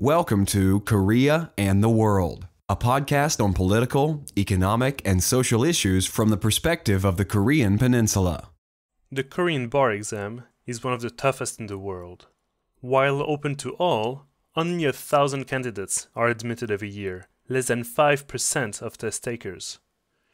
Welcome to Korea and the World, a podcast on political, economic, and social issues from the perspective of the Korean Peninsula. The Korean bar exam is one of the toughest in the world. While open to all, only a thousand candidates are admitted every year, less than 5% of test takers.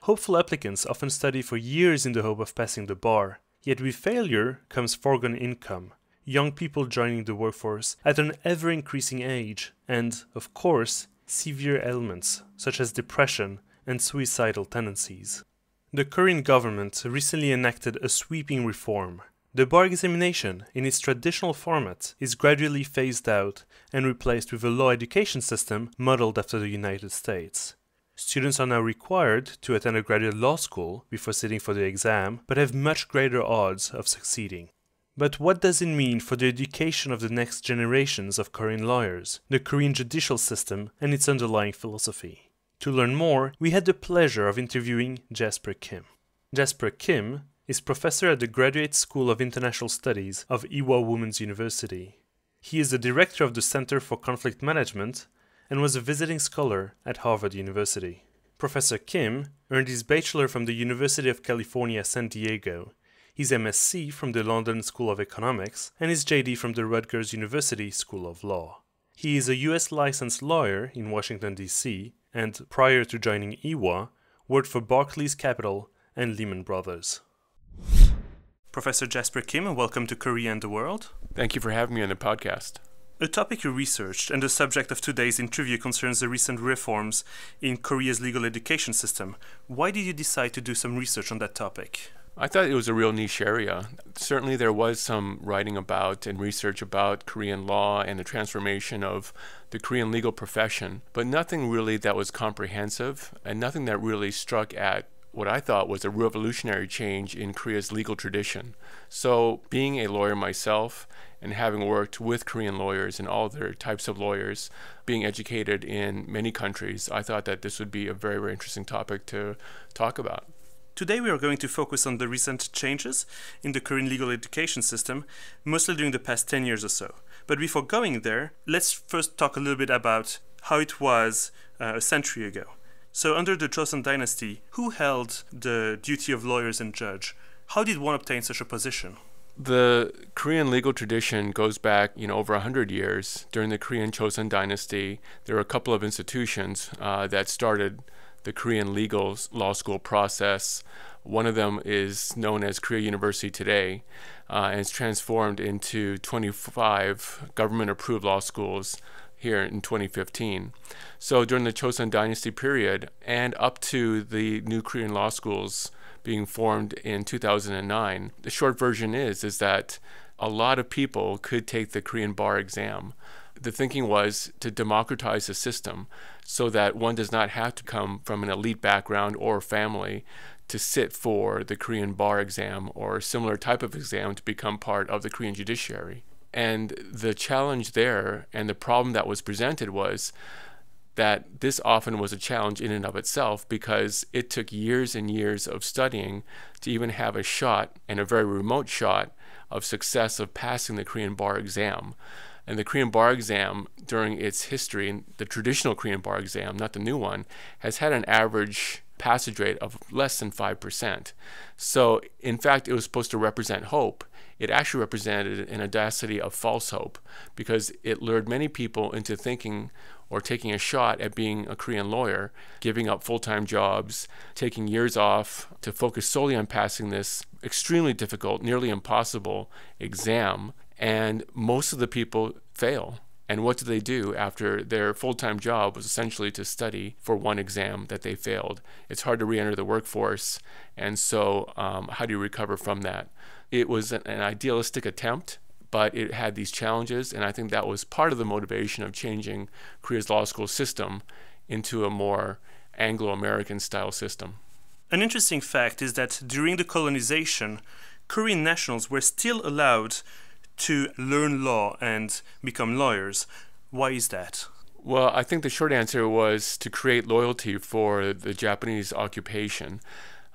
Hopeful applicants often study for years in the hope of passing the bar, yet with failure comes foregone income, young people joining the workforce at an ever increasing age, and, of course, severe ailments such as depression and suicidal tendencies. The Korean government recently enacted a sweeping reform. The bar examination, in its traditional format, is gradually phased out and replaced with a law education system modeled after the United States. Students are now required to attend a graduate law school before sitting for the exam, but have much greater odds of succeeding. But what does it mean for the education of the next generations of Korean lawyers, the Korean judicial system, and its underlying philosophy? To learn more, we had the pleasure of interviewing Jasper Kim. Jasper Kim is professor at the Graduate School of International Studies of Ewha Women's University. He is the director of the Center for Conflict Management and was a visiting scholar at Harvard University. Professor Kim earned his bachelor from the University of California, San Diego, his MSc from the London School of Economics, and his JD from the Rutgers University School of Law. He is a US licensed lawyer in Washington, D.C., and prior to joining Ewha, worked for Barclays Capital and Lehman Brothers. Professor Jasper Kim, welcome to Korea and the World. Thank you for having me on the podcast. A topic you researched and the subject of today's interview concerns the recent reforms in Korea's legal education system. Why did you decide to do some research on that topic? I thought it was a real niche area. Certainly, there was some writing about and research about Korean law and the transformation of the Korean legal profession, but nothing really that was comprehensive and nothing that really struck at what I thought was a revolutionary change in Korea's legal tradition. So, being a lawyer myself and having worked with Korean lawyers and all their types of lawyers, being educated in many countries, I thought that this would be a very, very interesting topic to talk about. Today we are going to focus on the recent changes in the Korean legal education system, mostly during the past 10 years or so. But before going there, let's first talk a little bit about how it was uh, a century ago. So, under the Joseon dynasty, who held the duty of lawyers and judge? How did one obtain such a position? The Korean legal tradition goes back, you know, over 100 years. During the Korean Joseon dynasty, there were a couple of institutions uh, that started the Korean legal law school process. One of them is known as Korea University today, uh, and it's transformed into 25 government approved law schools here in 2015. So during the Joseon Dynasty period and up to the new Korean law schools being formed in 2009, the short version is is that a lot of people could take the Korean bar exam the thinking was to democratize the system so that one does not have to come from an elite background or family to sit for the Korean bar exam or a similar type of exam to become part of the Korean judiciary. And the challenge there and the problem that was presented was that this often was a challenge in and of itself because it took years and years of studying to even have a shot and a very remote shot of success of passing the Korean bar exam. And the Korean bar exam during its history, the traditional Korean bar exam, not the new one, has had an average passage rate of less than 5%. So, in fact, it was supposed to represent hope. It actually represented an audacity of false hope because it lured many people into thinking or taking a shot at being a Korean lawyer, giving up full time jobs, taking years off to focus solely on passing this extremely difficult, nearly impossible exam and most of the people fail. And what do they do after their full time job was essentially to study for one exam that they failed? It's hard to re enter the workforce. And so, um, how do you recover from that? It was an, an idealistic attempt, but it had these challenges. And I think that was part of the motivation of changing Korea's law school system into a more Anglo American style system. An interesting fact is that during the colonization, Korean nationals were still allowed to learn law and become lawyers. Why is that? Well, I think the short answer was to create loyalty for the Japanese occupation.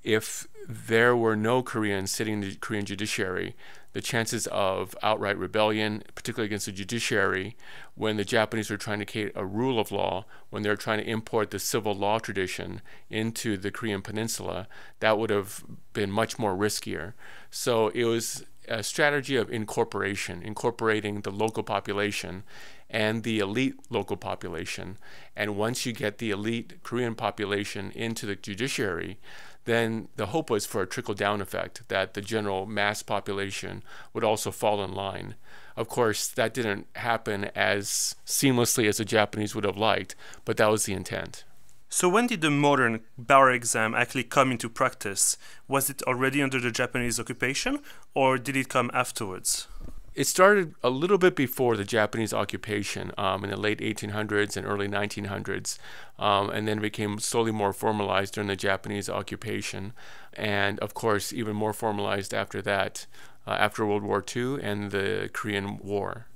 If there were no Koreans sitting in the Korean judiciary, the chances of outright rebellion, particularly against the judiciary, when the Japanese were trying to create a rule of law, when they were trying to import the civil law tradition into the Korean peninsula, that would have been much more riskier. So it was a strategy of incorporation, incorporating the local population and the elite local population. And once you get the elite Korean population into the judiciary, then the hope was for a trickle down effect that the general mass population would also fall in line. Of course, that didn't happen as seamlessly as the Japanese would have liked, but that was the intent. So, when did the modern bar exam actually come into practice? Was it already under the Japanese occupation, or did it come afterwards? It started a little bit before the Japanese occupation um, in the late 1800s and early 1900s, um, and then became slowly more formalized during the Japanese occupation, and of course, even more formalized after that, uh, after World War II and the Korean War.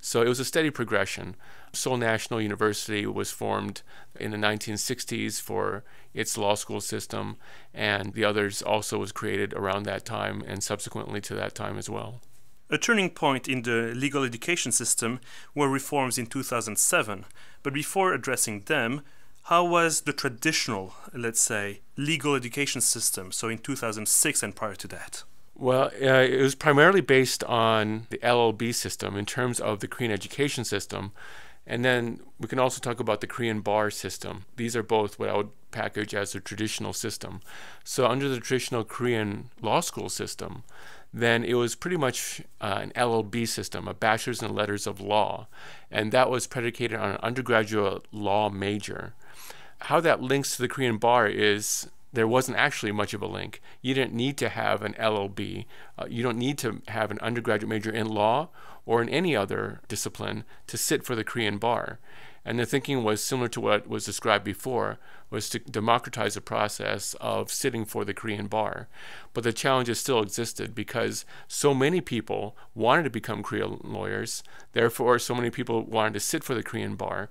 So it was a steady progression. Seoul National University was formed in the 1960s for its law school system, and the others also was created around that time and subsequently to that time as well. A turning point in the legal education system were reforms in 2007. But before addressing them, how was the traditional, let's say, legal education system, so in 2006 and prior to that? Well, uh, it was primarily based on the LLB system in terms of the Korean education system. And then we can also talk about the Korean bar system. These are both what I would package as a traditional system. So, under the traditional Korean law school system, then it was pretty much uh, an LLB system, a bachelor's in letters of law, and that was predicated on an undergraduate law major. How that links to the Korean bar is there wasn't actually much of a link. You didn't need to have an LLB. Uh, you don't need to have an undergraduate major in law or in any other discipline to sit for the Korean bar. And the thinking was similar to what was described before, was to democratize the process of sitting for the Korean bar. But the challenges still existed because so many people wanted to become Korean lawyers, therefore so many people wanted to sit for the Korean bar.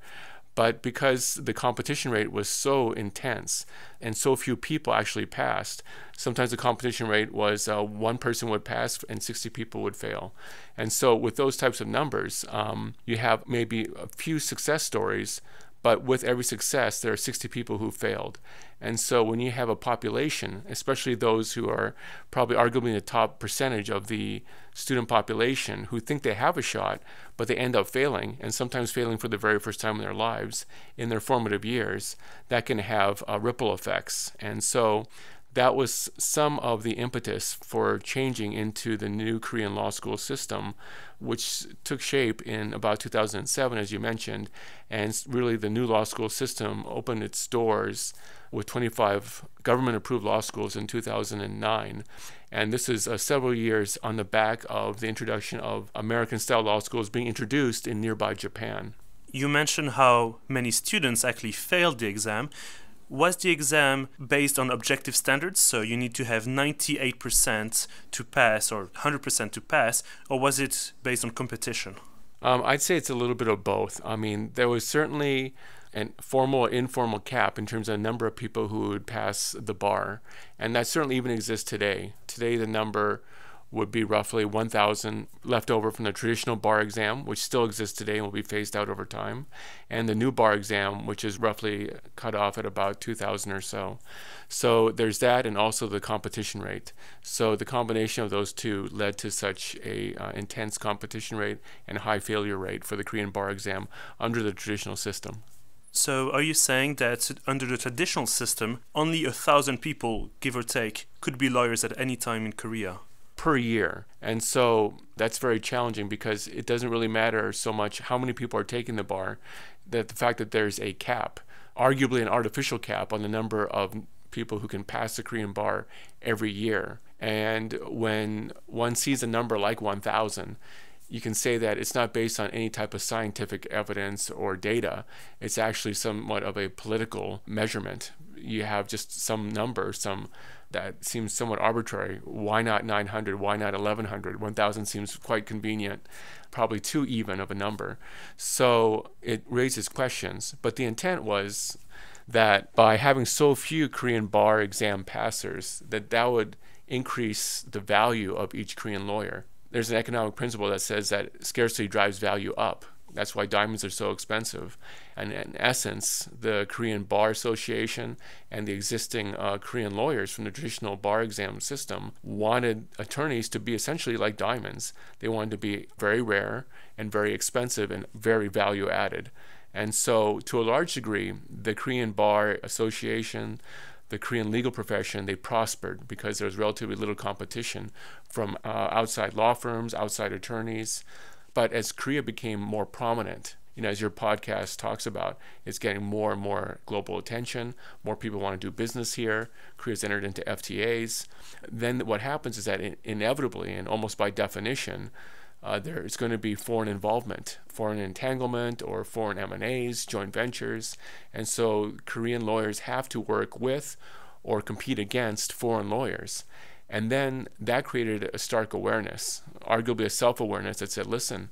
But because the competition rate was so intense and so few people actually passed, sometimes the competition rate was uh, one person would pass and 60 people would fail. And so, with those types of numbers, um, you have maybe a few success stories but with every success, there are 60 people who failed. And so when you have a population, especially those who are probably arguably the top percentage of the student population who think they have a shot, but they end up failing, and sometimes failing for the very first time in their lives in their formative years, that can have uh, ripple effects. And so that was some of the impetus for changing into the new Korean law school system, which took shape in about 2007, as you mentioned. And really, the new law school system opened its doors with 25 government approved law schools in 2009. And this is uh, several years on the back of the introduction of American style law schools being introduced in nearby Japan. You mentioned how many students actually failed the exam was the exam based on objective standards? So you need to have 98% to pass or 100% to pass, or was it based on competition? Um, I'd say it's a little bit of both. I mean, there was certainly a formal or informal cap in terms of the number of people who would pass the bar, and that certainly even exists today. Today, the number would be roughly 1,000 left over from the traditional bar exam, which still exists today and will be phased out over time, and the new bar exam, which is roughly cut off at about 2,000 or so. So there's that, and also the competition rate. So the combination of those two led to such a uh, intense competition rate and high failure rate for the Korean bar exam under the traditional system. So, are you saying that under the traditional system, only a thousand people, give or take, could be lawyers at any time in Korea? Per year. And so that's very challenging because it doesn't really matter so much how many people are taking the bar, that the fact that there's a cap, arguably an artificial cap on the number of people who can pass the Korean bar every year. And when one sees a number like 1,000, you can say that it's not based on any type of scientific evidence or data. It's actually somewhat of a political measurement. You have just some number, some that seems somewhat arbitrary. Why not 900? Why not 1100? 1000 seems quite convenient, probably too even of a number. So it raises questions. But the intent was that by having so few Korean bar exam passers, that that would increase the value of each Korean lawyer. there's an economic principle that says that scarcity drives value up. That's why diamonds are so expensive. And in essence, the Korean Bar Association and the existing uh, Korean lawyers from the traditional bar exam system wanted attorneys to be essentially like diamonds. They wanted to be very rare and very expensive and very value added. And so, to a large degree, the Korean Bar Association, the Korean legal profession, they prospered because there was relatively little competition from uh, outside law firms, outside attorneys. But as Korea became more prominent, you know, as your podcast talks about, it's getting more and more global attention. More people want to do business here. Korea's entered into FTAs. Then what happens is that inevitably and almost by definition, uh, there is going to be foreign involvement, foreign entanglement, or foreign M&As, joint ventures, and so Korean lawyers have to work with or compete against foreign lawyers. And then that created a stark awareness, arguably a self awareness that said, listen,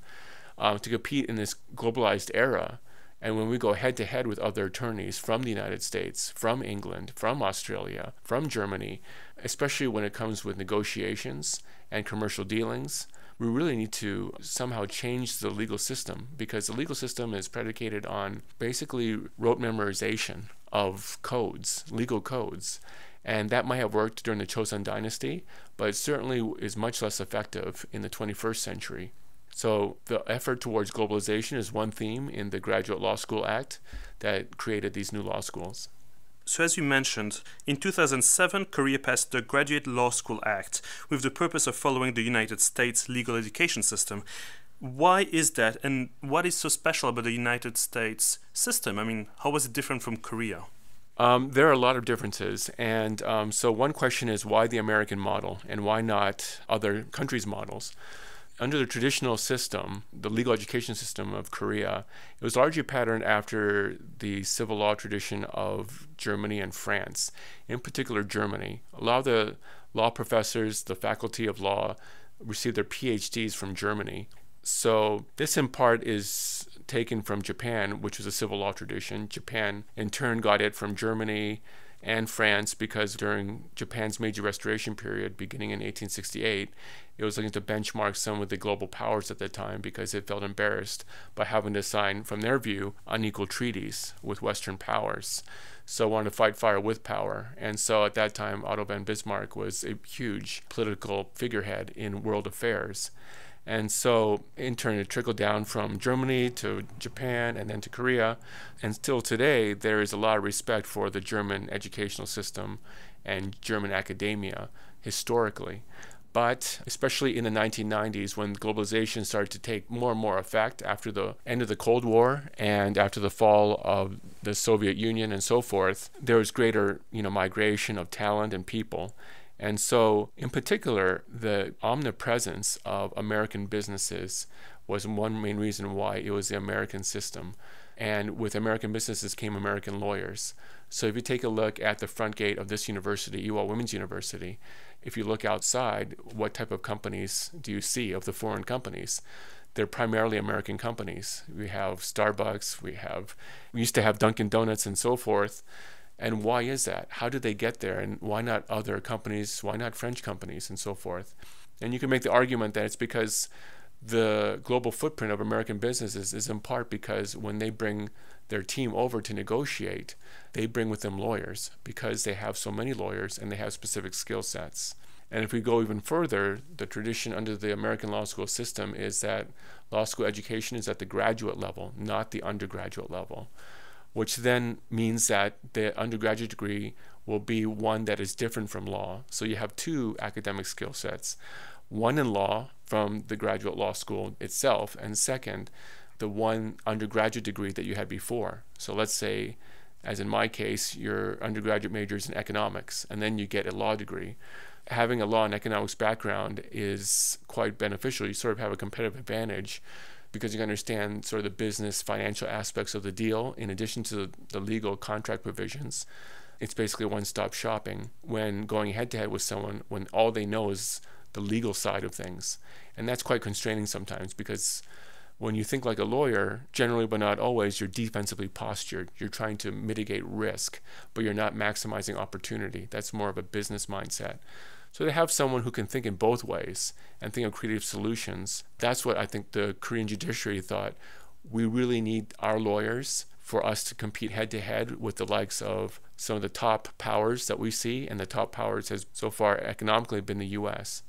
uh, to compete in this globalized era, and when we go head to head with other attorneys from the United States, from England, from Australia, from Germany, especially when it comes with negotiations and commercial dealings, we really need to somehow change the legal system because the legal system is predicated on basically rote memorization of codes, legal codes. And that might have worked during the Chosun dynasty, but it certainly is much less effective in the 21st century. So, the effort towards globalization is one theme in the Graduate Law School Act that created these new law schools. So, as you mentioned, in 2007, Korea passed the Graduate Law School Act with the purpose of following the United States legal education system. Why is that, and what is so special about the United States system? I mean, how was it different from Korea? Um, there are a lot of differences. And um, so, one question is why the American model and why not other countries' models? Under the traditional system, the legal education system of Korea, it was largely patterned after the civil law tradition of Germany and France, in particular Germany. A lot of the law professors, the faculty of law, received their PhDs from Germany. So, this in part is taken from Japan, which was a civil law tradition. Japan, in turn, got it from Germany and France because during Japan's Meiji Restoration period, beginning in 1868, it was looking to benchmark some of the global powers at the time because it felt embarrassed by having to sign, from their view, unequal treaties with Western powers. So wanted to fight fire with power. And so at that time, Otto von Bismarck was a huge political figurehead in world affairs. And so, in turn, it trickled down from Germany to Japan and then to Korea. And still today, there is a lot of respect for the German educational system and German academia historically. But especially in the 1990s, when globalization started to take more and more effect after the end of the Cold War and after the fall of the Soviet Union and so forth, there was greater, you know, migration of talent and people. And so, in particular, the omnipresence of American businesses was one main reason why it was the American system. And with American businesses came American lawyers. So, if you take a look at the front gate of this university, Ewha Women's University, if you look outside, what type of companies do you see of the foreign companies? They're primarily American companies. We have Starbucks, we have, we used to have Dunkin' Donuts and so forth. And why is that? How did they get there? And why not other companies? Why not French companies and so forth? And you can make the argument that it's because the global footprint of American businesses is in part because when they bring their team over to negotiate, they bring with them lawyers because they have so many lawyers and they have specific skill sets. And if we go even further, the tradition under the American law school system is that law school education is at the graduate level, not the undergraduate level which then means that the undergraduate degree will be one that is different from law. So you have two academic skill sets one in law from the graduate law school itself, and second, the one undergraduate degree that you had before. So let's say, as in my case, your undergraduate major is in economics, and then you get a law degree. Having a law and economics background is quite beneficial. You sort of have a competitive advantage because you can understand sort of the business financial aspects of the deal in addition to the legal contract provisions. It's basically one stop shopping when going head to head with someone when all they know is the legal side of things. And that's quite constraining sometimes because when you think like a lawyer, generally but not always, you're defensively postured. You're trying to mitigate risk, but you're not maximizing opportunity. That's more of a business mindset. So to have someone who can think in both ways and think of creative solutions, that's what I think the Korean judiciary thought. We really need our lawyers for us to compete head to head with the likes of some of the top powers that we see, and the top powers has so far economically been the US,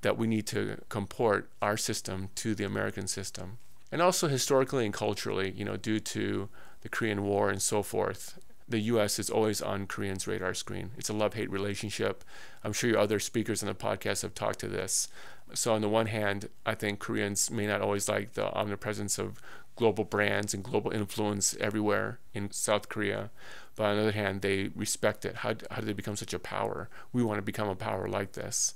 that we need to comport our system to the American system. And also historically and culturally, you know, due to the Korean War and so forth, the US is always on Koreans' radar screen. It's a love hate relationship. I'm sure your other speakers on the podcast have talked to this. So, on the one hand, I think Koreans may not always like the omnipresence of global brands and global influence everywhere in South Korea. But on the other hand, they respect it. How, how did they become such a power? We want to become a power like this.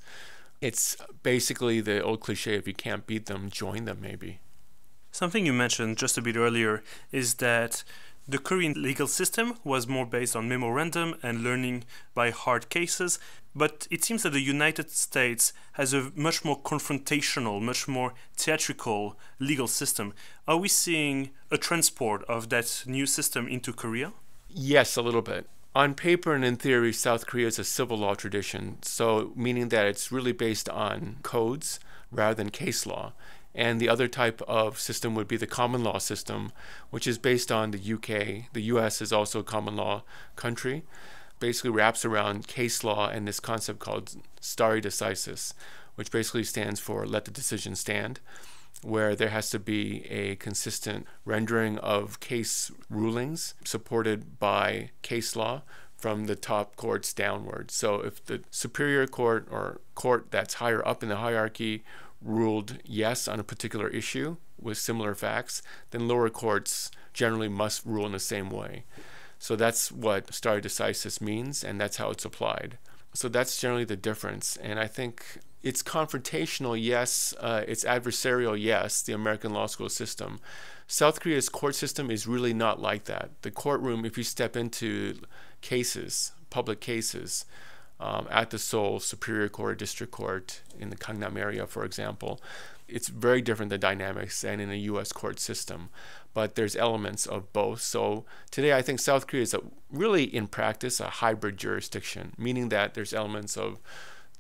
It's basically the old cliche if you can't beat them, join them, maybe. Something you mentioned just a bit earlier is that the Korean legal system was more based on memorandum and learning by hard cases, but it seems that the United States has a much more confrontational, much more theatrical legal system. Are we seeing a transport of that new system into Korea? Yes, a little bit. On paper and in theory, South Korea is a civil law tradition, so meaning that it's really based on codes rather than case law. And the other type of system would be the common law system, which is based on the UK. The US is also a common law country. Basically wraps around case law and this concept called stare decisis, which basically stands for let the decision stand, where there has to be a consistent rendering of case rulings supported by case law from the top courts downward. So if the superior court or court that's higher up in the hierarchy ruled yes on a particular issue with similar facts, then lower courts generally must rule in the same way. So that's what stare decisis means, and that's how it's applied. So that's generally the difference. And I think it's confrontational, yes. Uh, it's adversarial, yes, the American law school system. South Korea's court system is really not like that. The courtroom, if you step into cases, public cases, um, at the Seoul Superior Court, District Court in the Gangnam area, for example. It's very different the dynamics than in a U.S. court system, but there's elements of both. So today, I think South Korea is a, really, in practice, a hybrid jurisdiction, meaning that there's elements of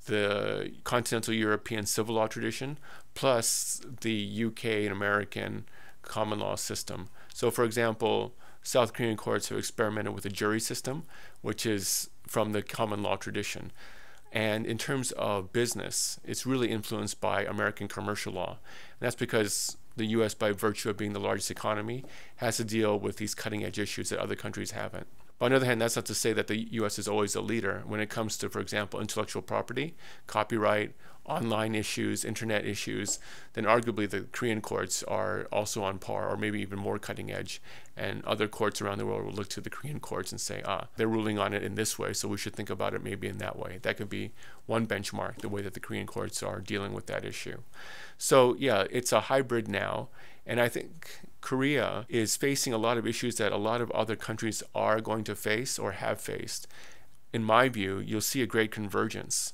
the continental European civil law tradition plus the UK and American common law system. So, for example, South Korean courts have experimented with a jury system, which is from the common law tradition. And in terms of business, it's really influenced by American commercial law. And that's because the US, by virtue of being the largest economy, has to deal with these cutting edge issues that other countries haven't. But on the other hand, that's not to say that the US is always a leader when it comes to, for example, intellectual property, copyright, online issues, internet issues, then arguably the Korean courts are also on par or maybe even more cutting edge. And other courts around the world will look to the Korean courts and say, ah, they're ruling on it in this way, so we should think about it maybe in that way. That could be one benchmark, the way that the Korean courts are dealing with that issue. So, yeah, it's a hybrid now. And I think Korea is facing a lot of issues that a lot of other countries are going to face or have faced. In my view, you'll see a great convergence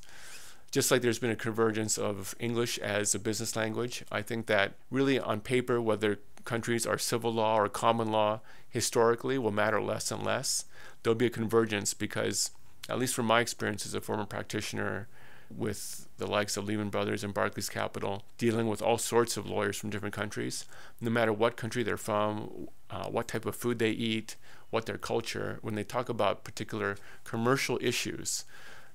just like there's been a convergence of English as a business language, I think that really on paper, whether countries are civil law or common law historically will matter less and less. There'll be a convergence because, at least from my experience as a former practitioner with the likes of Lehman Brothers and Barclays Capital, dealing with all sorts of lawyers from different countries, no matter what country they're from, uh, what type of food they eat, what their culture, when they talk about particular commercial issues,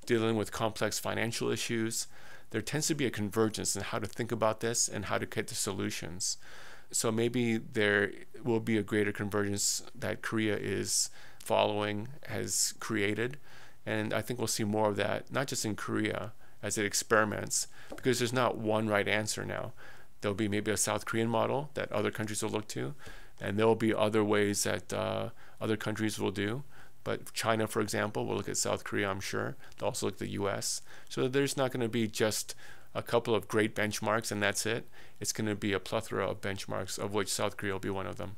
dealing with complex financial issues, there tends to be a convergence in how to think about this and how to get to solutions. So maybe there will be a greater convergence that Korea is following, has created. And I think we'll see more of that, not just in Korea as it experiments, because there's not one right answer now. There'll be maybe a South Korean model that other countries will look to, and there will be other ways that uh, other countries will do. But China, for example, we'll look at South Korea, I'm sure. They'll also look at the US. So there's not going to be just a couple of great benchmarks and that's it. It's going to be a plethora of benchmarks, of which South Korea will be one of them.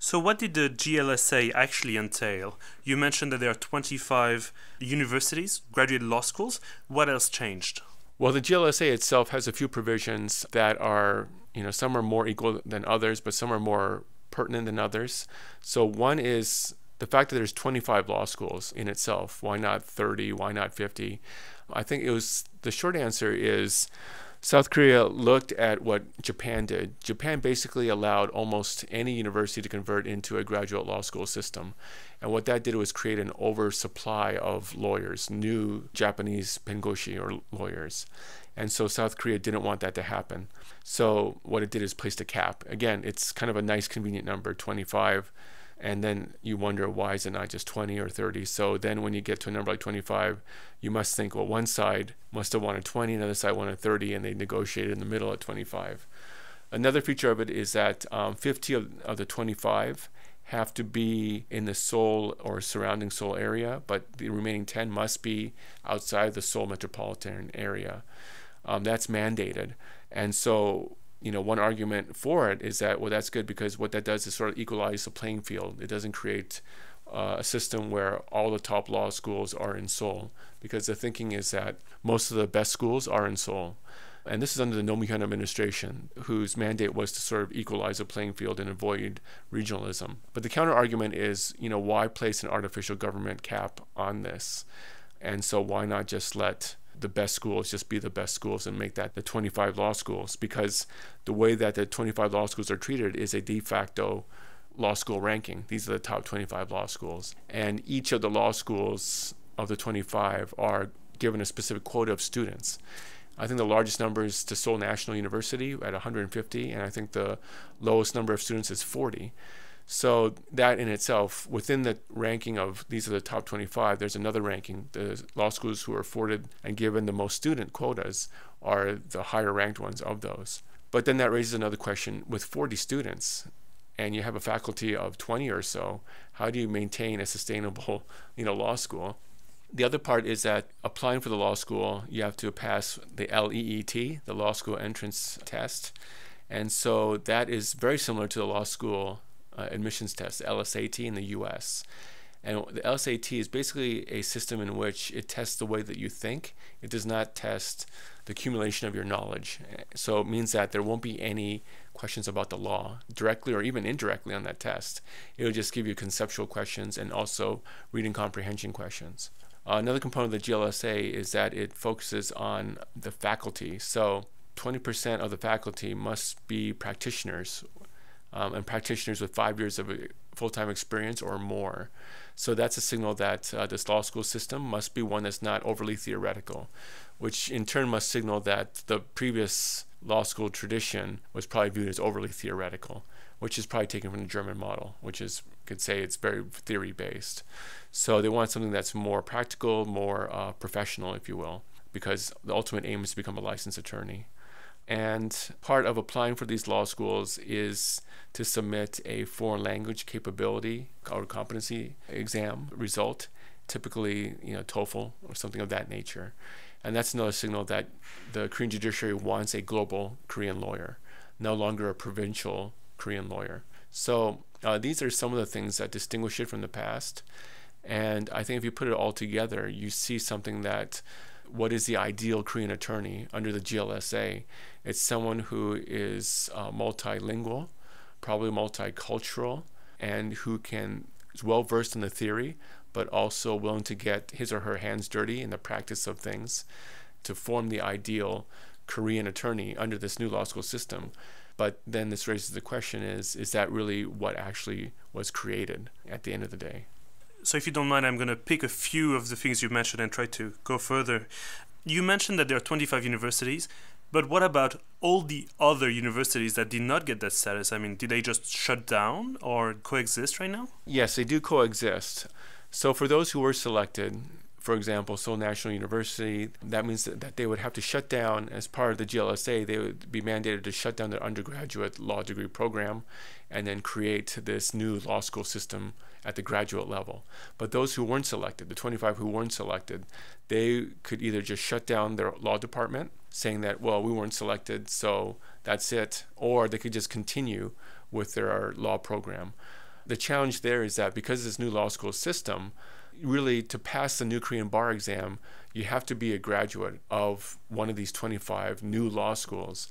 So, what did the GLSA actually entail? You mentioned that there are 25 universities, graduate law schools. What else changed? Well, the GLSA itself has a few provisions that are, you know, some are more equal than others, but some are more pertinent than others. So, one is the fact that there's 25 law schools in itself, why not 30, why not 50? I think it was the short answer is South Korea looked at what Japan did. Japan basically allowed almost any university to convert into a graduate law school system. And what that did was create an oversupply of lawyers, new Japanese bengoshi or lawyers. And so South Korea didn't want that to happen. So what it did is placed a cap. Again, it's kind of a nice, convenient number 25 and then you wonder why is it not just 20 or 30 so then when you get to a number like 25 you must think well one side must have wanted 20 another side wanted 30 and they negotiated in the middle at 25 another feature of it is that um, 50 of, of the 25 have to be in the Seoul or surrounding Seoul area, but the remaining 10 must be outside the Seoul metropolitan area. Um, that's mandated. And so you know, one argument for it is that well, that's good because what that does is sort of equalize the playing field. It doesn't create uh, a system where all the top law schools are in Seoul, because the thinking is that most of the best schools are in Seoul. And this is under the Roh Moo-hyun administration, whose mandate was to sort of equalize the playing field and avoid regionalism. But the counter argument is, you know, why place an artificial government cap on this? And so why not just let the best schools just be the best schools and make that the 25 law schools because the way that the 25 law schools are treated is a de facto law school ranking. These are the top 25 law schools. And each of the law schools of the 25 are given a specific quota of students. I think the largest number is to Seoul National University at 150, and I think the lowest number of students is 40. So that in itself, within the ranking of these are the top 25, there's another ranking. The law schools who are afforded and given the most student quotas are the higher ranked ones of those. But then that raises another question with 40 students and you have a faculty of 20 or so, how do you maintain a sustainable, you know, law school? The other part is that applying for the law school, you have to pass the LEET, the law school entrance test. And so that is very similar to the law school uh, admissions test, LSAT in the US. And the LSAT is basically a system in which it tests the way that you think. It does not test the accumulation of your knowledge. So it means that there won't be any questions about the law directly or even indirectly on that test. It'll just give you conceptual questions and also reading comprehension questions. Uh, another component of the GLSA is that it focuses on the faculty. So 20% of the faculty must be practitioners um, and practitioners with five years of full-time experience or more. So that's a signal that uh, this law school system must be one that's not overly theoretical, which in turn must signal that the previous law school tradition was probably viewed as overly theoretical, which is probably taken from the German model, which is could say it's very theory based. So they want something that's more practical, more uh, professional, if you will, because the ultimate aim is to become a licensed attorney. And part of applying for these law schools is to submit a foreign language capability or competency exam result, typically, you know, TOEFL or something of that nature. And that's another signal that the Korean judiciary wants a global Korean lawyer, no longer a provincial Korean lawyer. So uh, these are some of the things that distinguish it from the past. And I think if you put it all together, you see something that what is the ideal Korean attorney under the GLSA? It's someone who is uh, multilingual, probably multicultural, and who can is well versed in the theory, but also willing to get his or her hands dirty in the practice of things to form the ideal Korean attorney under this new law school system. But then this raises the question is is that really what actually was created at the end of the day? So, if you don't mind, I'm going to pick a few of the things you mentioned and try to go further. You mentioned that there are 25 universities, but what about all the other universities that did not get that status? I mean, did they just shut down or coexist right now? Yes, they do coexist. So, for those who were selected, for example, Seoul National University, that means that, they would have to shut down, as part of the GLSA, they would be mandated to shut down their undergraduate law degree program and then create this new law school system at the graduate level. But those who weren't selected, the 25 who weren't selected, they could either just shut down their law department, saying that, well, we weren't selected, so that's it, or they could just continue with their law program. The challenge there is that because this new law school system, really to pass the new Korean bar exam, you have to be a graduate of one of these 25 new law schools.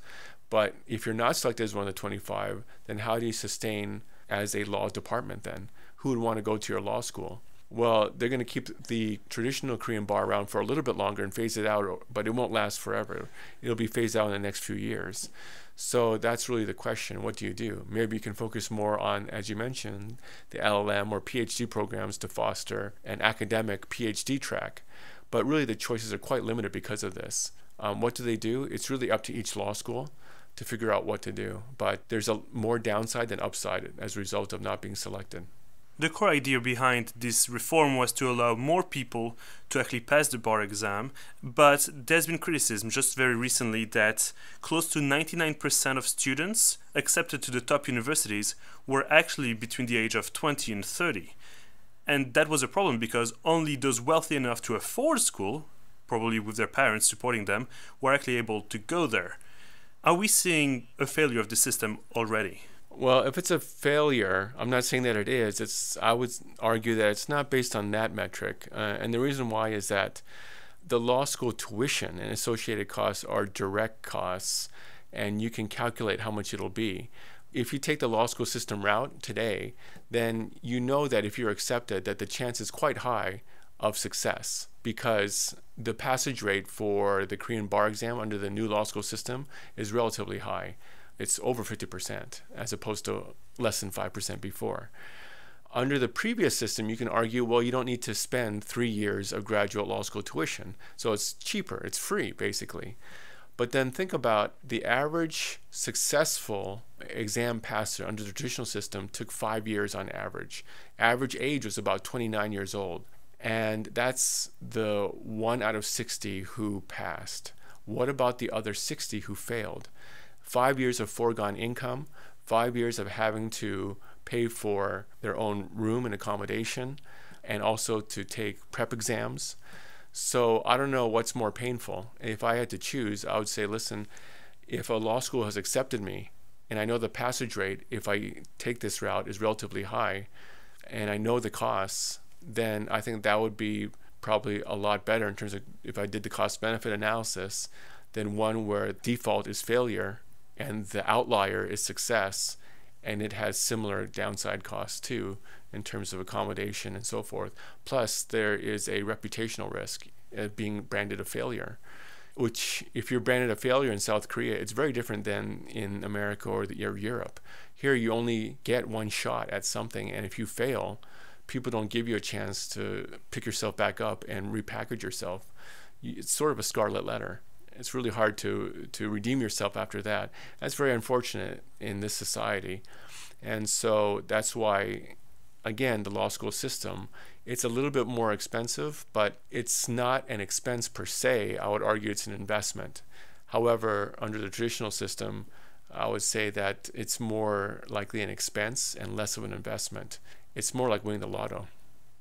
But if you're not selected as one of the 25, then how do you sustain as a law department then? Who would want to go to your law school? Well, they're going to keep the traditional Korean bar around for a little bit longer and phase it out, but it won't last forever. It'll be phased out in the next few years. So that's really the question. What do you do? Maybe you can focus more on, as you mentioned, the LLM or PhD programs to foster an academic PhD track. But really, the choices are quite limited because of this. Um, what do they do? It's really up to each law school to figure out what to do. But there's a more downside than upside as a result of not being selected. The core idea behind this reform was to allow more people to actually pass the bar exam, but there's been criticism just very recently that close to 99% of students accepted to the top universities were actually between the age of 20 and 30. And that was a problem because only those wealthy enough to afford school, probably with their parents supporting them, were actually able to go there. Are we seeing a failure of the system already? Well, if it's a failure, I'm not saying that it is. It's I would argue that it's not based on that metric, uh, and the reason why is that the law school tuition and associated costs are direct costs, and you can calculate how much it'll be. If you take the law school system route today, then you know that if you're accepted, that the chance is quite high of success because the passage rate for the Korean bar exam under the new law school system is relatively high it's over 50% as opposed to less than 5% before. Under the previous system, you can argue, well, you don't need to spend three years of graduate law school tuition. So it's cheaper, it's free, basically. But then think about the average successful exam passer under the traditional system took five years on average. Average age was about 29 years old. And that's the one out of 60 who passed. What about the other 60 who failed? Five years of foregone income, five years of having to pay for their own room and accommodation, and also to take prep exams. So I don't know what's more painful. If I had to choose, I would say, listen, if a law school has accepted me, and I know the passage rate, if I take this route, is relatively high, and I know the costs, then I think that would be probably a lot better in terms of if I did the cost benefit analysis than one where default is failure and the outlier is success and it has similar downside costs too in terms of accommodation and so forth. Plus there is a reputational risk of being branded a failure which if you're branded a failure in South Korea it's very different than in America or, the, or Europe. Here you only get one shot at something and if you fail people don't give you a chance to pick yourself back up and repackage yourself. It's sort of a scarlet letter it's really hard to to redeem yourself after that. That's very unfortunate in this society, and so that's why, again, the law school system it's a little bit more expensive, but it's not an expense per se. I would argue it's an investment. However, under the traditional system, I would say that it's more likely an expense and less of an investment. It's more like winning the lotto.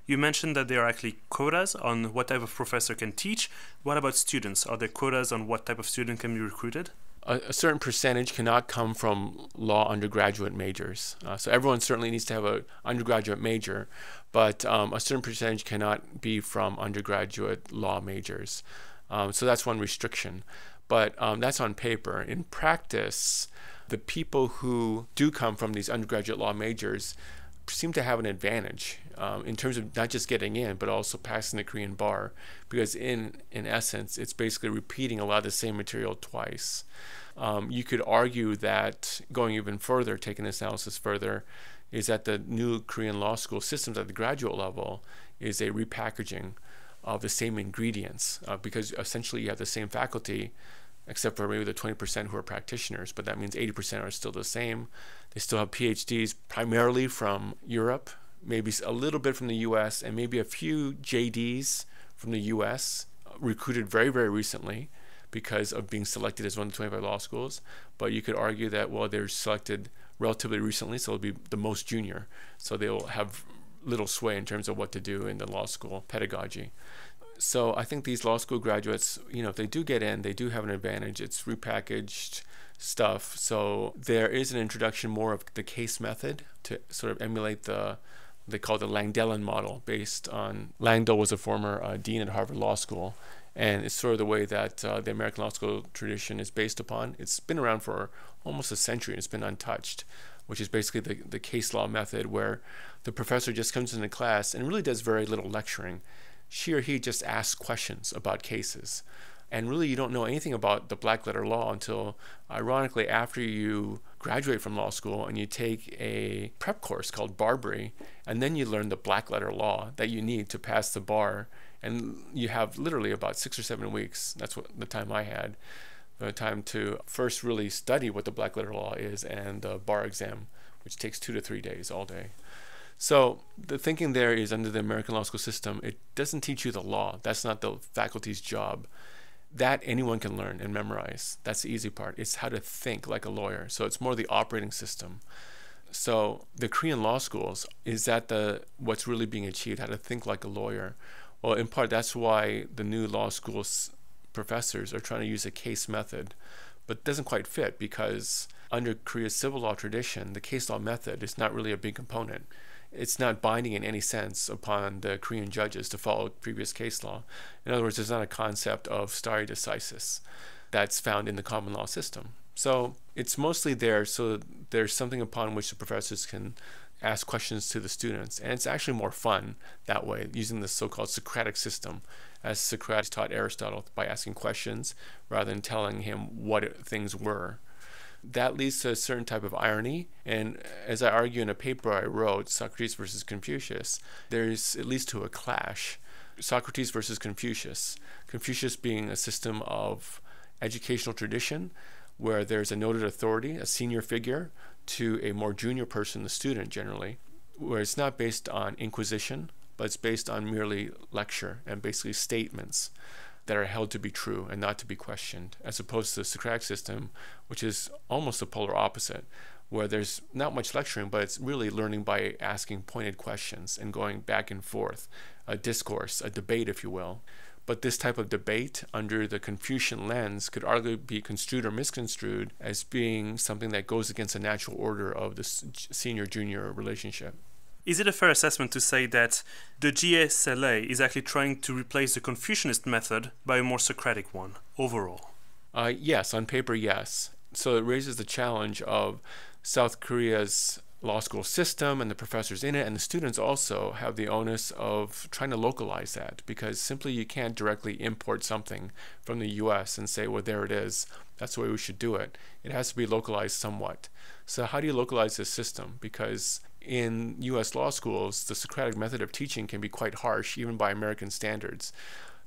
You mentioned that there are actually quotas on what type of professor can teach. What about students? Are there quotas on what type of student can be recruited? A, a certain percentage cannot come from law undergraduate majors. Uh, so everyone certainly needs to have an undergraduate major, but um, a certain percentage cannot be from undergraduate law majors. Um, so that's one restriction. But um, that's on paper. In practice, the people who do come from these undergraduate law majors seem to have an advantage um, in terms of not just getting in, but also passing the Korean bar, because in in essence, it's basically repeating a lot of the same material twice. Um, you could argue that going even further, taking this analysis further, is that the new Korean law school systems at the graduate level is a repackaging of the same ingredients, uh, because essentially you have the same faculty except for maybe the 20% who are practitioners, but that means 80% are still the same. They still have PhDs primarily from Europe, maybe a little bit from the US, and maybe a few JDs from the US, uh, recruited very, very recently because of being selected as one of the 25 law schools. But you could argue that, well, they're selected relatively recently, so they'll be the most junior. So they'll have little sway in terms of what to do in the law school pedagogy so I think these law school graduates, you know, if they do get in, they do have an advantage. It's repackaged stuff. So there is an introduction more of the case method to sort of emulate the they call the Langdellian model, based on Langdell was a former uh, dean at Harvard Law School, and it's sort of the way that uh, the American law school tradition is based upon. It's been around for almost a century and it's been untouched. which is basically the, the case law method where the professor just comes into class and really does very little lecturing. She or he just asks questions about cases. And really, you don't know anything about the black letter law until, ironically, after you graduate from law school and you take a prep course called BarBri, and then you learn the black letter law that you need to pass the bar. And you have literally about six or seven weeks. That's what the time I had. The time to first really study what the black letter law is and the bar exam, which takes two to three days all day. So the thinking there is under the American law school system, it doesn't teach you the law. That's not the faculty's job that anyone can learn and memorize. That's the easy part. It's how to think like a lawyer. So it's more the operating system. So the Korean law schools is that the what's really being achieved? How to think like a lawyer. Well, in part that's why the new law schools professors are trying to use a case method, but doesn't quite fit because under Korea's civil law tradition, the case law method is not really a big component it's not binding in any sense upon the Korean judges to follow previous case law. In other words, there's not a concept of stare decisis that's found in the common law system. So it's mostly there so there's something upon which the professors can ask questions to the students. And it's actually more fun that way, using the so called Socratic system, as Socrates taught Aristotle by asking questions rather than telling him what things were that leads to a certain type of irony. And as I argue in a paper I wrote, Socrates versus Confucius, there's at least to a clash. Socrates versus Confucius. Confucius being a system of educational tradition where there's a noted authority, a senior figure, to a more junior person, the student generally, where it's not based on inquisition, but it's based on merely lecture and basically statements that are held to be true and not to be questioned, as opposed to the Socratic system, which is almost the polar opposite, where there's not much lecturing, but it's really learning by asking pointed questions and going back and forth, a discourse, a debate, if you will. But this type of debate under the Confucian lens could arguably be construed or misconstrued as being something that goes against the natural order of the senior junior relationship. Is it a fair assessment to say that the GSLA is actually trying to replace the Confucianist method by a more Socratic one overall? Uh, yes, on paper, yes. So it raises the challenge of South Korea's law school system and the professors in it and the students also have the onus of trying to localize that because simply you can't directly import something from the US and say, well, there it is. That's the way we should do it. It has to be localized somewhat. So, how do you localize this system? Because in US law schools, the Socratic method of teaching can be quite harsh, even by American standards.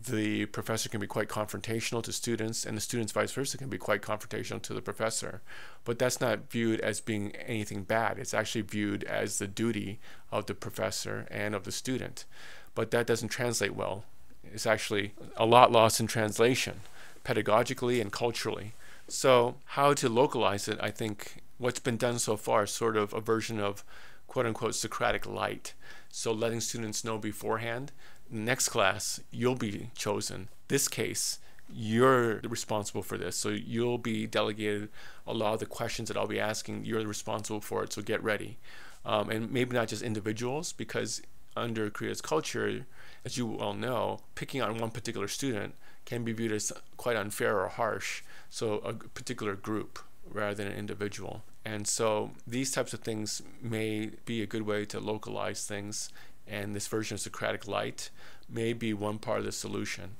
The professor can be quite confrontational to students, and the students, vice versa, can be quite confrontational to the professor. But that's not viewed as being anything bad. It's actually viewed as the duty of the professor and of the student. But that doesn't translate well. It's actually a lot lost in translation, pedagogically and culturally. So, how to localize it, I think what's been done so far is sort of a version of quote unquote Socratic light. So letting students know beforehand, next class, you'll be chosen. This case, you're responsible for this. So you'll be delegated a lot of the questions that I'll be asking, you're responsible for it. So get ready. Um, and maybe not just individuals, because under Korea's culture, as you well know, picking on one particular student can be viewed as quite unfair or harsh. So a particular group rather than an individual. And so these types of things may be a good way to localize things, and this version of Socratic Light may be one part of the solution.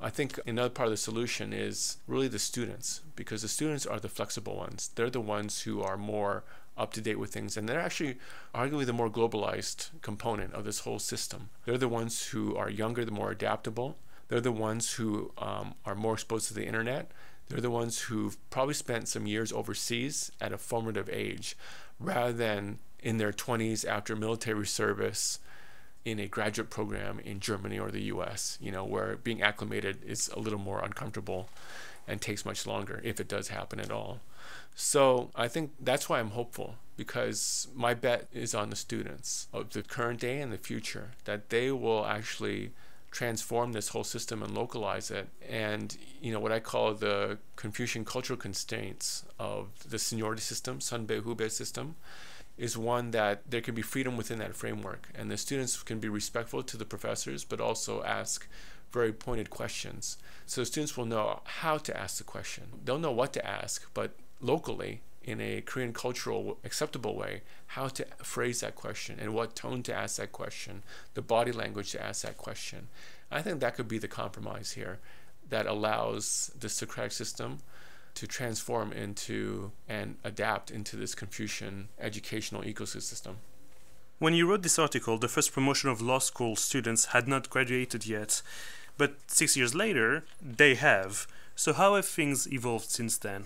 I think another part of the solution is really the students, because the students are the flexible ones. They're the ones who are more up to date with things, and they're actually arguably the more globalized component of this whole system. They're the ones who are younger, the more adaptable. They're the ones who um, are more exposed to the internet. They're the ones who've probably spent some years overseas at a formative age rather than in their 20s after military service in a graduate program in Germany or the US, you know, where being acclimated is a little more uncomfortable and takes much longer if it does happen at all. So I think that's why I'm hopeful because my bet is on the students of the current day and the future that they will actually transform this whole system and localize it. And you know what I call the Confucian cultural constraints of the seniority system, Sunbae Hubae system, is one that there can be freedom within that framework, and the students can be respectful to the professors, but also ask very pointed questions. So students will know how to ask the question. They'll know what to ask, but locally in a Korean cultural acceptable way how to phrase that question and what tone to ask that question, the body language to ask that question. I think that could be the compromise here that allows the Socratic system to transform into and adapt into this Confucian educational ecosystem. When you wrote this article, the first promotion of law school students had not graduated yet, but six years later, they have. So, how have things evolved since then?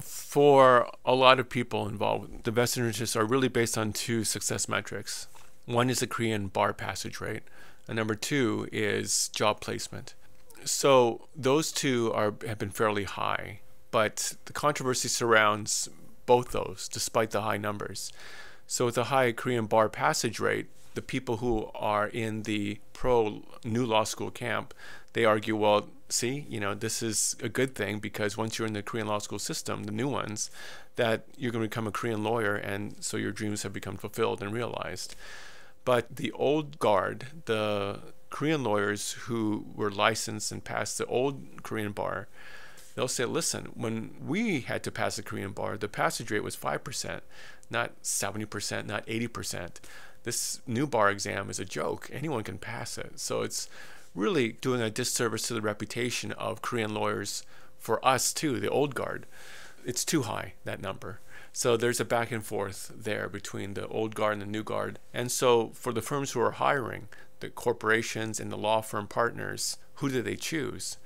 For a lot of people involved, the best interests are really based on two success metrics. One is the Korean bar passage rate, and number two is job placement. So those two are have been fairly high, but the controversy surrounds both those, despite the high numbers. So with the high Korean bar passage rate, the people who are in the pro new law school camp, they argue, well, see, you know, this is a good thing because once you're in the Korean law school system, the new ones, that you're going to become a Korean lawyer, and so your dreams have become fulfilled and realized. But the old guard, the Korean lawyers who were licensed and passed the old Korean bar, they'll say, listen, when we had to pass the Korean bar, the passage rate was 5%, not 70%, not 80%. This new bar exam is a joke. Anyone can pass it. So it's really doing a disservice to the reputation of Korean lawyers for us, too, the old guard. It's too high, that number. So there's a back and forth there between the old guard and the new guard. And so for the firms who are hiring, the corporations and the law firm partners, who do they choose?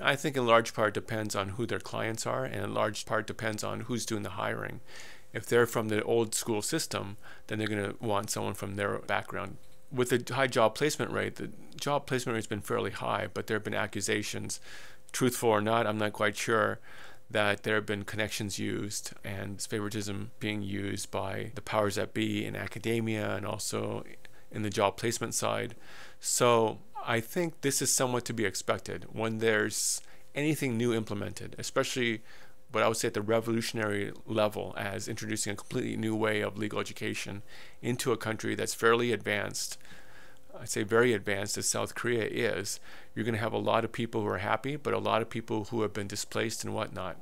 I think in large part depends on who their clients are, and in large part depends on who's doing the hiring. If they're from the old school system, then they're going to want someone from their background. With the high job placement rate, the job placement rate has been fairly high, but there have been accusations, truthful or not, I'm not quite sure, that there have been connections used and favoritism being used by the powers that be in academia and also in the job placement side. So I think this is somewhat to be expected when there's anything new implemented, especially what I would say at the revolutionary level as introducing a completely new way of legal education into a country that's fairly advanced. I'd say very advanced as South Korea is, you're going to have a lot of people who are happy, but a lot of people who have been displaced and whatnot.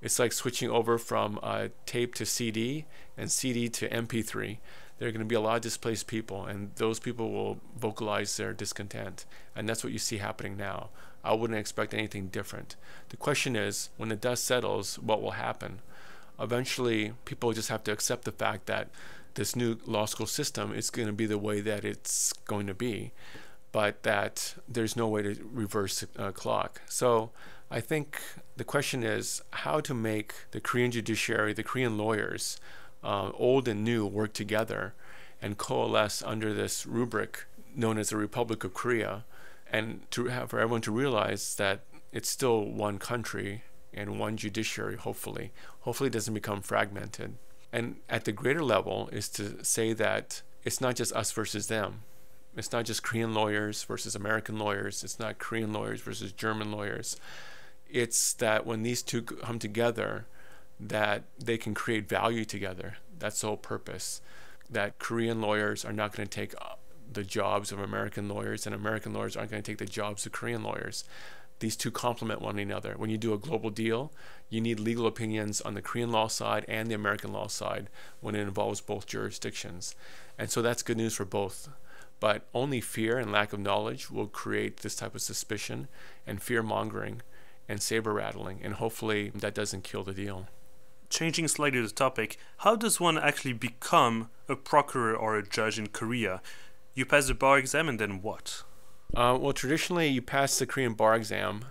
It's like switching over from uh, tape to CD and CD to MP3 there are going to be a lot of displaced people, and those people will vocalize their discontent. And that's what you see happening now. I wouldn't expect anything different. The question is when the dust settles, what will happen? Eventually, people just have to accept the fact that this new law school system is going to be the way that it's going to be, but that there's no way to reverse the uh, clock. So I think the question is how to make the Korean judiciary, the Korean lawyers, uh, old and new work together and coalesce under this rubric known as the Republic of Korea, and to have for everyone to realize that it's still one country and one judiciary. Hopefully, hopefully it doesn't become fragmented. And at the greater level is to say that it's not just us versus them. It's not just Korean lawyers versus American lawyers. It's not Korean lawyers versus German lawyers. It's that when these two come together, that they can create value together. That's the whole purpose. That Korean lawyers are not going to take uh, the jobs of American lawyers, and American lawyers aren't going to take the jobs of Korean lawyers. These two complement one another. When you do a global deal, you need legal opinions on the Korean law side and the American law side when it involves both jurisdictions. And so that's good news for both. But only fear and lack of knowledge will create this type of suspicion and fear mongering and saber rattling. And hopefully that doesn't kill the deal changing slightly the topic, how does one actually become a procurer or a judge in Korea? You pass the bar exam and then what? Uh, well, traditionally, you pass the Korean bar exam,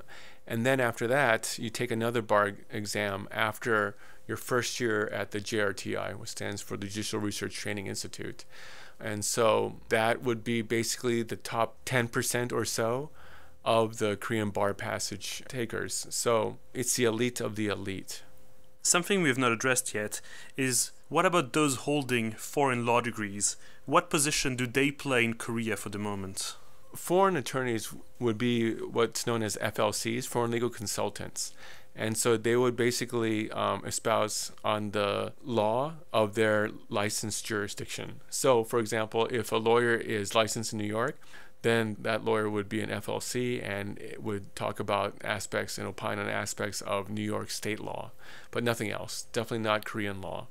and then after that, you take another bar exam after your first year at the JRTI, which stands for the Judicial Research Training Institute. And so that would be basically the top 10% or so of the Korean bar passage takers. So it's the elite of the elite. Something we have not addressed yet is what about those holding foreign law degrees? What position do they play in Korea for the moment? Foreign attorneys would be what's known as FLCs, foreign legal consultants. And so they would basically um, espouse on the law of their licensed jurisdiction. So, for example, if a lawyer is licensed in New York, then that lawyer would be an FLC and it would talk about aspects and opine on aspects of New York state law, but nothing else. Definitely not Korean law.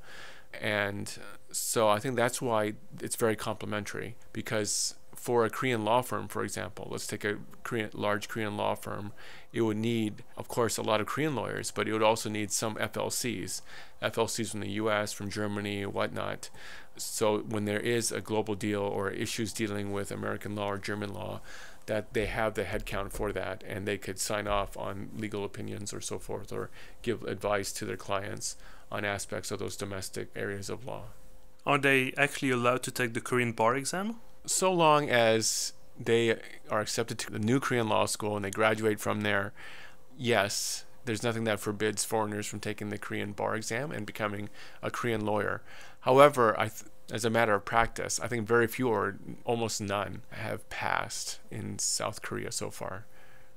And so I think that's why it's very complementary because for a Korean law firm, for example, let's take a Korean, large Korean law firm, it would need, of course, a lot of Korean lawyers, but it would also need some FLCs, FLCs from the US, from Germany, whatnot. So when there is a global deal or issues dealing with American law or German law, that they have the headcount for that and they could sign off on legal opinions or so forth or give advice to their clients on aspects of those domestic areas of law. Are they actually allowed to take the Korean bar exam? So long as they are accepted to the new Korean law school and they graduate from there, yes, there's nothing that forbids foreigners from taking the Korean bar exam and becoming a Korean lawyer. However, as a matter of practice, I think very few or almost none have passed in South Korea so far.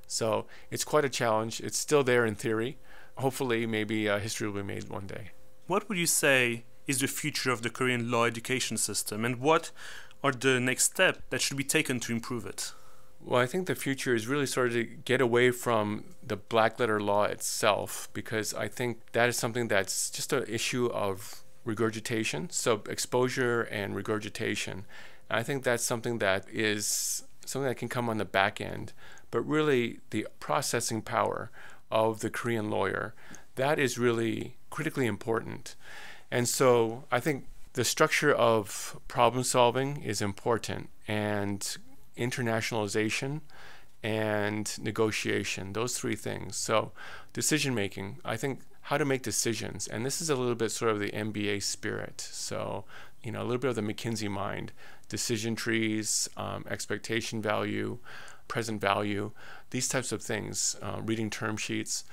So it's quite a challenge. It's still there in theory. Hopefully, maybe uh, history will be made one day. What would you say is the future of the Korean law education system, and what are the next step that should be taken to improve it? Well, I think the future is really sort of to get away from the black letter law itself because I think that is something that's just an issue of regurgitation, so exposure and regurgitation. I think that's something that is something that can come on the back end, but really the processing power of the Korean lawyer, that is really critically important. And so I think the structure of problem solving is important and internationalization and negotiation, those three things. So decision making, I think how to make decisions. And this is a little bit sort of the MBA spirit. So, you know, a little bit of the McKinsey mind decision trees, um, expectation value, present value, these types of things, uh, reading term sheets.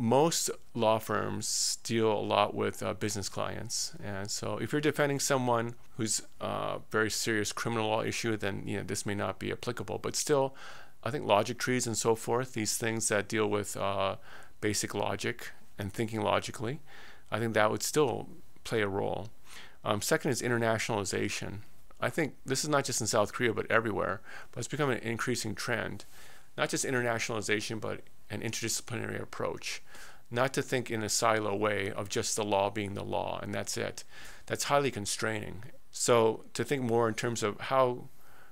Most law firms deal a lot with uh, business clients, and so if you're defending someone who's a uh, very serious criminal law issue, then you know this may not be applicable. But still, I think logic trees and so forth, these things that deal with uh, basic logic and thinking logically, I think that would still play a role. Um, second is internationalization. I think this is not just in South Korea, but everywhere, but it's become an increasing trend. Not just internationalization, but an interdisciplinary approach. Not to think in a silo way of just the law being the law and that's it. That's highly constraining. So to think more in terms of how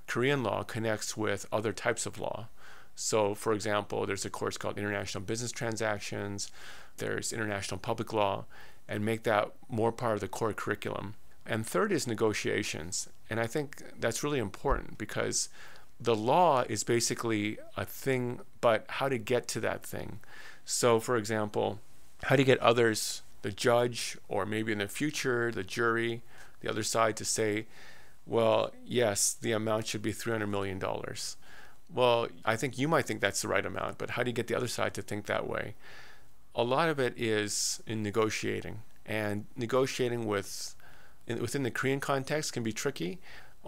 Korean law connects with other types of law. So, for example, there's a course called International Business Transactions, there's International Public Law, and make that more part of the core curriculum. And third is negotiations. And I think that's really important because the law is basically a thing, but how to get to that thing. So, for example, how to get others, the judge, or maybe in the future, the jury, the other side to say, well, yes, the amount should be $300 million. Well, I think you might think that's the right amount, but how do you get the other side to think that way? A lot of it is in negotiating, and negotiating with in, within the Korean context can be tricky.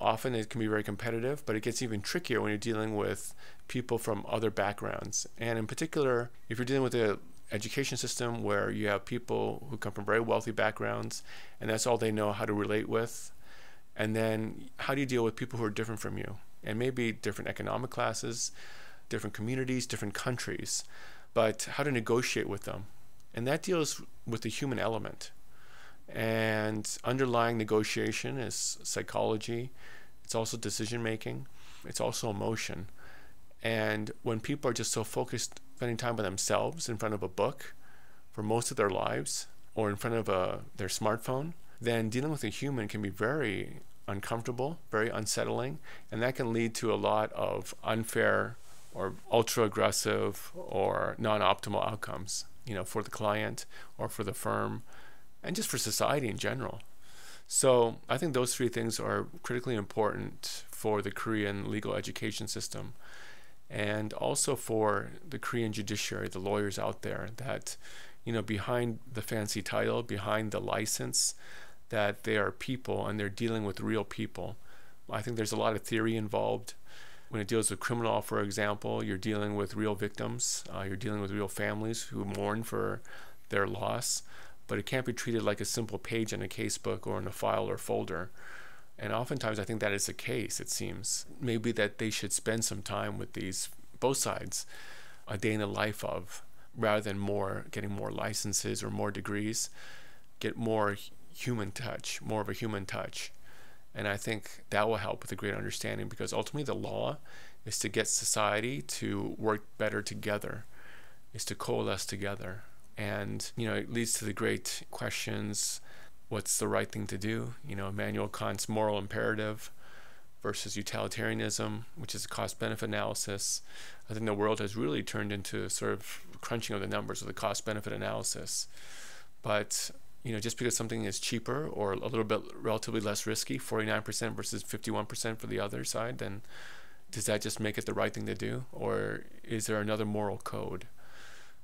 Often it can be very competitive, but it gets even trickier when you're dealing with people from other backgrounds. And in particular, if you're dealing with a education system where you have people who come from very wealthy backgrounds and that's all they know how to relate with and then how do you deal with people who are different from you and maybe different economic classes, different communities, different countries, but how to negotiate with them. And that deals with the human element. And underlying negotiation is psychology, it's also decision making, it's also emotion. And when people are just so focused, spending time by themselves in front of a book for most of their lives or in front of a, their smartphone, then dealing with a human can be very uncomfortable, very unsettling, and that can lead to a lot of unfair or ultra aggressive or non optimal outcomes, you know, for the client or for the firm and just for society in general. So I think those three things are critically important for the Korean legal education system and also for the Korean judiciary, the lawyers out there that, you know, behind the fancy title, behind the license, that they are people and they're dealing with real people. I think there's a lot of theory involved. When it deals with criminal for example, you're dealing with real victims, uh, you're dealing with real families who mourn for their loss, but it can't be treated like a simple page in a casebook or in a file or folder. And oftentimes, I think that is the case, it seems. Maybe that they should spend some time with these, both sides, a day in the life of, rather than more getting more licenses or more degrees, get more human touch, more of a human touch. And I think that will help with a great understanding because ultimately the law is to get society to work better together, is to coalesce together. And, you know, it leads to the great questions what's the right thing to do? You know, Immanuel Kant's moral imperative versus utilitarianism, which is a cost benefit analysis. I think the world has really turned into sort of crunching of the numbers of the cost benefit analysis. But you know, just because something is cheaper or a little bit relatively less risky, 49% versus 51% for the other side, then does that just make it the right thing to do? Or is there another moral code?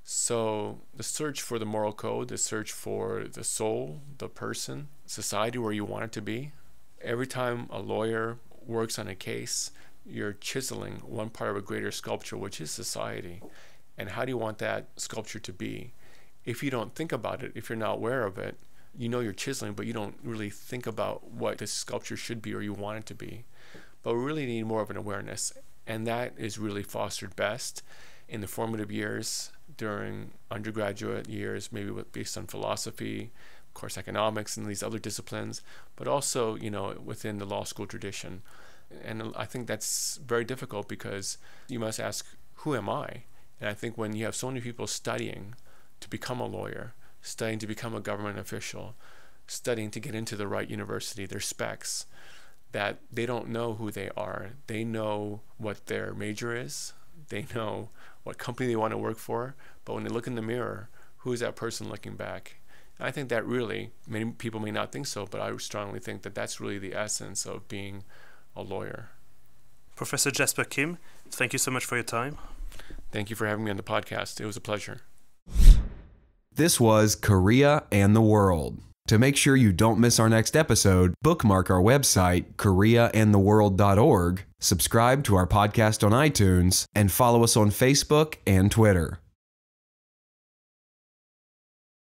So, the search for the moral code, the search for the soul, the person, society where you want it to be. Every time a lawyer works on a case, you're chiseling one part of a greater sculpture, which is society. And how do you want that sculpture to be? If you don't think about it, if you're not aware of it, you know you're chiseling, but you don't really think about what this sculpture should be or you want it to be. But we really need more of an awareness. And that is really fostered best in the formative years during undergraduate years, maybe based on philosophy, of course, economics, and these other disciplines, but also, you know, within the law school tradition. And I think that's very difficult because you must ask, who am I? And I think when you have so many people studying to become a lawyer, studying to become a government official, studying to get into the right university, their specs, that they don't know who they are. They know what their major is, they know what company they want to work for, but when they look in the mirror, who is that person looking back? I think that really, many people may not think so, but I strongly think that that's really the essence of being a lawyer. Professor Jasper Kim, thank you so much for your time. Thank you for having me on the podcast. It was a pleasure. This was Korea and the World. To make sure you don't miss our next episode, bookmark our website, koreaandtheworld.org, subscribe to our podcast on iTunes, and follow us on Facebook and Twitter.